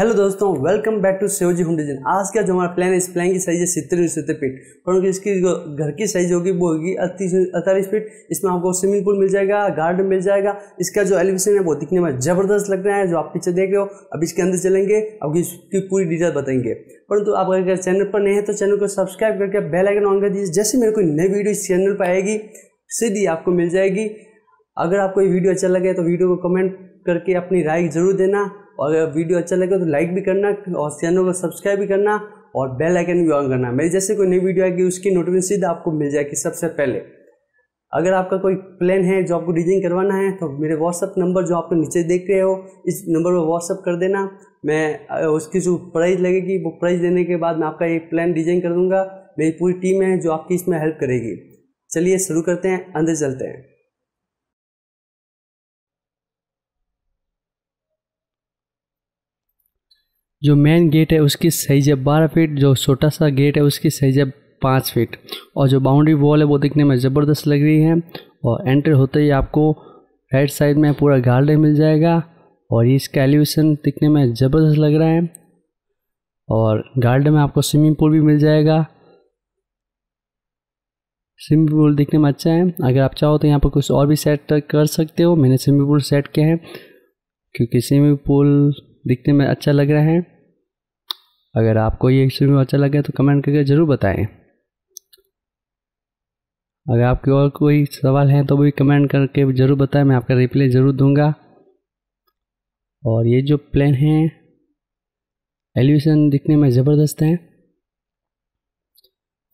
Hello दोस्तों welcome back to Sevji design आज का जो हमारा प्लान है, इस प्लान की साइज़ है सितर सत्तर फीट परंतु इसकी घर की साइज़ होगी, वो होगी अड़तीस अड़तालीस फीट इसमें आपको स्विमिंग पूल मिल जाएगा गार्डन मिल जाएगा। इसका जो एलिवेशन है, वो दिखने में ज़बरदस्त लग रहा है, जो आप पीछे देख रहे हो। अब इसके अंदर चलेंगे, अब इसकी पूरी डिटेल बताएँगे। परंतु आप अगर चैनल पर नहीं है तो चैनल को सब्सक्राइब करके बेल आइकन ऑन कर दीजिए, जैसे मेरे कोई नई वीडियो इस चैनल पर आएगी, सीधी आपको मिल जाएगी। अगर आपको ये वीडियो अच्छा लगे तो वीडियो को कमेंट करके अपनी राय ज़रूर देना। और अगर वीडियो अच्छा लगे तो लाइक भी करना और चैनल को सब्सक्राइब भी करना और बेल आइकन भी ऑन करना। मेरी जैसे कोई नई वीडियो आएगी, उसकी नोटिफिकेशन सीधा आपको मिल जाएगी सबसे पहले। अगर आपका कोई प्लान है जो आपको डिज़ाइन करवाना है तो मेरे व्हाट्सअप नंबर जो आपको नीचे देख रहे हो, इस नंबर पर व्हाट्सअप कर देना। मैं उसकी जो प्राइस लगेगी, वो प्राइस देने के बाद मैं आपका ये प्लान डिज़ाइन कर दूँगा। मेरी पूरी टीम है जो आपकी इसमें हेल्प करेगी। चलिए शुरू करते हैं, अंदर चलते हैं। जो मेन गेट है, उसकी साइज़ है बारह फीट जो छोटा सा गेट है, उसकी साइज़ है पाँच फीट और जो बाउंड्री वॉल है, वो दिखने में ज़बरदस्त लग रही है और एंटर होते ही आपको राइट साइड में पूरा गार्डन मिल जाएगा और इसका एलिवेशन दिखने में ज़बरदस्त लग रहा है और गार्डन में आपको स्विमिंग पूल भी मिल जाएगा. स्विमिंग पूल दिखने में अच्छा है. अगर आप चाहो तो यहाँ पर कुछ और भी सेट कर सकते हो. मैंने स्विमिंग पूल सेट किया है क्योंकि स्विमिंग पूल दिखने में अच्छा लग रहा है। अगर आपको ये स्विमिंग अच्छा लगे तो कमेंट करके ज़रूर बताएँ। अगर आपके और कोई सवाल है तो भी कमेंट करके ज़रूर बताएँ, मैं आपका रिप्लाई ज़रूर दूँगा। और ये जो प्लान है एलिवेशन दिखने में ज़बरदस्त है।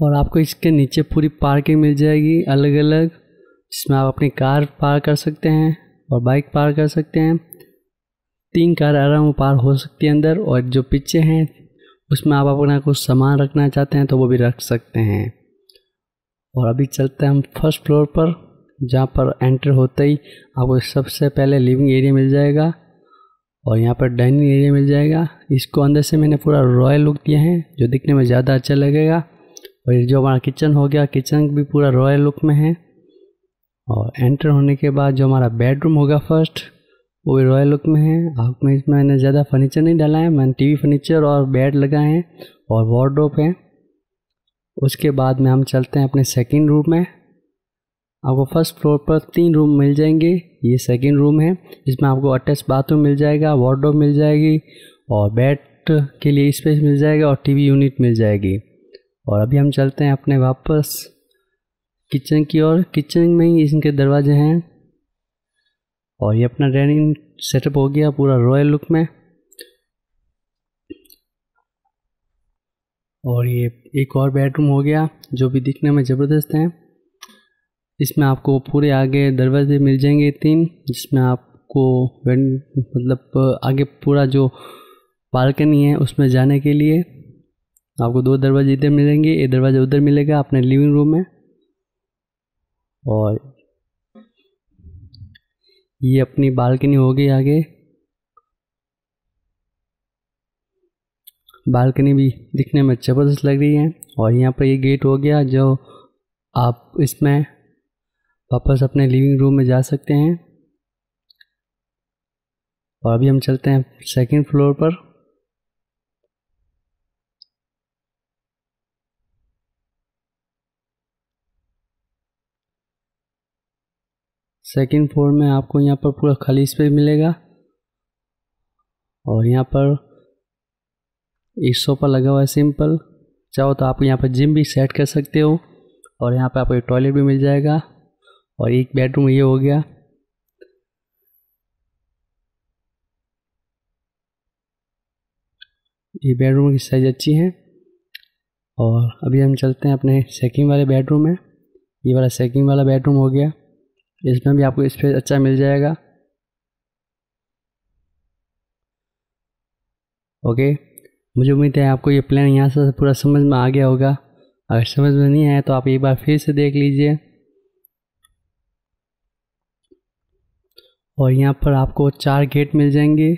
और आपको इसके नीचे पूरी पार्किंग मिल जाएगी अलग अलग जिसमें आप अपनी कार पार्क कर सकते हैं और बाइक पार्क कर सकते हैं। तीन कार आराम पार हो सकती है अंदर और जो पीछे हैं, उसमें आप अपना कुछ सामान रखना चाहते हैं तो वो भी रख सकते हैं। और अभी चलते हैं हम फ़र्स्ट फ्लोर पर, जहाँ पर एंटर होते ही आपको सबसे पहले लिविंग एरिया मिल जाएगा और यहाँ पर डाइनिंग एरिया मिल जाएगा। इसको अंदर से मैंने पूरा रॉयल लुक दिया है, जो दिखने में ज़्यादा अच्छा लगेगा। और ये जो हमारा किचन हो गया किचन भी पूरा रॉयल लुक में है। और एंटर होने के बाद जो हमारा बेडरूम होगा फ़र्स्ट वो रॉयल लुक में है। आप में इसमें मैंने ज़्यादा फर्नीचर नहीं डाला है। मैंने टीवी फर्नीचर और बेड लगाए हैं और वार्डरोब है। उसके बाद में हम चलते हैं अपने सेकंड रूम में। आपको फ़र्स्ट फ्लोर पर तीन रूम मिल जाएँगे। ये सेकंड रूम है। इसमें आपको अटैच बाथरूम मिल जाएगा वार्डरोब मिल जाएगी और बेड के लिए स्पेस मिल जाएगा और टीवी यूनिट मिल जाएगी। और अभी हम चलते हैं अपने वापस किचन की ओर। किचन में ही इनके दरवाजे हैं। और ये अपना डाइनिंग सेटअप हो गया पूरा रॉयल लुक में। और ये एक और बेडरूम हो गया, जो भी दिखने में ज़बरदस्त हैं। इसमें आपको पूरे आगे दरवाजे मिल जाएँगे तीन, जिसमें आपको मतलब आगे पूरा जो बालकनी है, उसमें जाने के लिए आपको दो दरवाजे इधर मिलेंगे, एक दरवाज़ा उधर मिलेगा अपने लिविंग रूम में। और ये अपनी बालकनी हो गई आगे। बालकनी भी दिखने में ज़बरदस्त लग रही है और यहाँ पर ये गेट हो गया जो आप इसमें वापस अपने लिविंग रूम में जा सकते हैं। और अभी हम चलते हैं सेकंड फ्लोर पर। सेकंड फ्लोर में आपको यहाँ पर पूरा खाली स्पेस मिलेगा। और यहाँ पर एक सोफा लगा हुआ है सिंपल चाहो तो आप यहाँ पर जिम भी सेट कर सकते हो और यहाँ पर आपको एक टॉयलेट भी मिल जाएगा। और एक बेडरूम ये हो गया। ये बेडरूम की साइज़ अच्छी है। और अभी हम चलते हैं अपने सेकिंग वाले बेडरूम में। ये वाला सेकिंग वाला बेडरूम हो गया। इसमें भी आपको स्पेस अच्छा मिल जाएगा। ओके मुझे उम्मीद है आपको ये प्लान यहाँ से पूरा समझ में आ गया होगा। अगर समझ में नहीं आया तो आप एक बार फिर से देख लीजिए। और यहाँ पर आपको चार गेट मिल जाएँगे।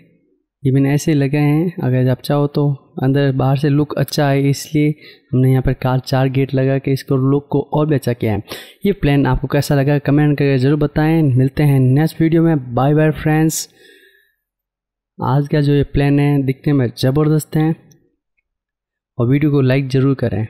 ये मैंने ऐसे लगाए हैं, अगर आप चाहो तो। अंदर बाहर से लुक अच्छा आए, इसलिए हमने यहाँ पर कार चार गेट लगा के इसको लुक को और भी अच्छा किया है। ये प्लान आपको कैसा लगा कमेंट करके ज़रूर बताएँ। मिलते हैं नेक्स्ट वीडियो में। Bye bye friends. आज का जो ये प्लान है, दिखने में ज़बरदस्त हैं। और वीडियो को लाइक ज़रूर करें।